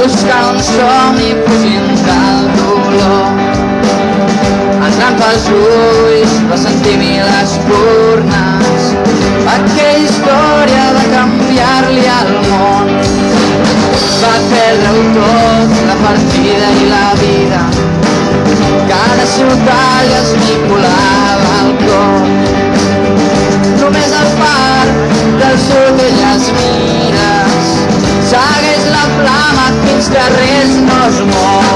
buscant un somni fugint del dolor. Entrant pels ulls va sentir mil espurnes aquella història res no es mou.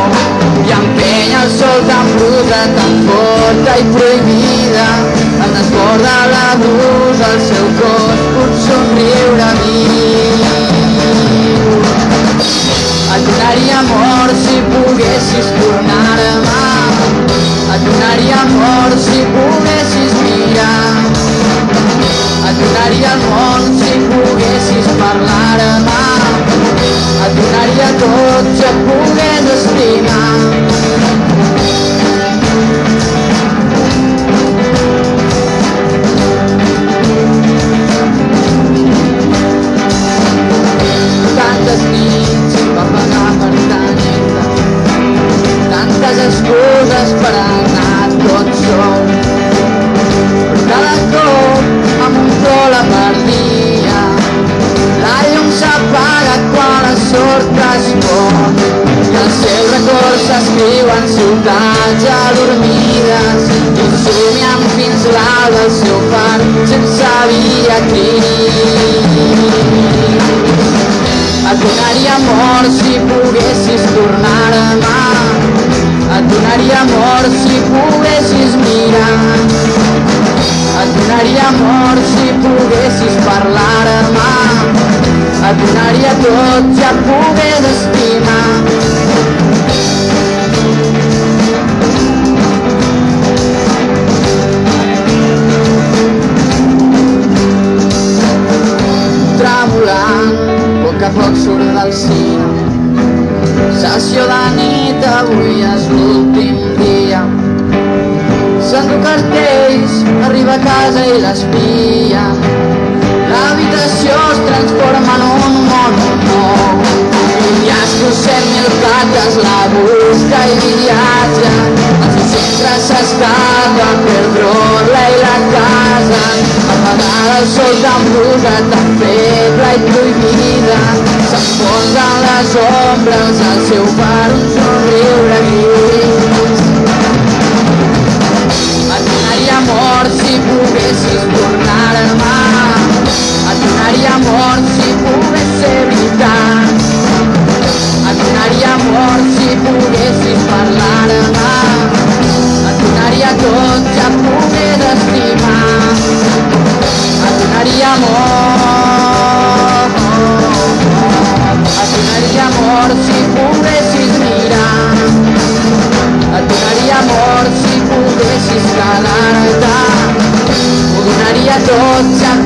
I empenya el sol tan bruta, tan forta i prohibida. En desborda la brusa el seu cos un somriure viu et donaria amor si poguessis tornar a mà et donaria amor si poguessis mirar. Et donaria el món si poguessis parlar a mà et records s'escriuen ciutats adormides i somien fins l'alba el seu far sense via crit et donaria amor si poguessis tornar a mà et donaria amor si poguessis mirar et donaria amor si poguessis parlar a mà et donaria tot si et cine sessió de nit avui és l'últim dia. S'endú cartells arriba a casa i l'espia. L'habitació es transforma en un món nou. I escossem mil plates la busca i viatja els centre s'escapa per drola i la casa. Apagada el sol brusa tan feble ombres al seu far un somriure gris. Et donaria amor si poguessis tornar si poguessis mirar. Et donaria amor si poguessis quedar-te ho donaria tot pogués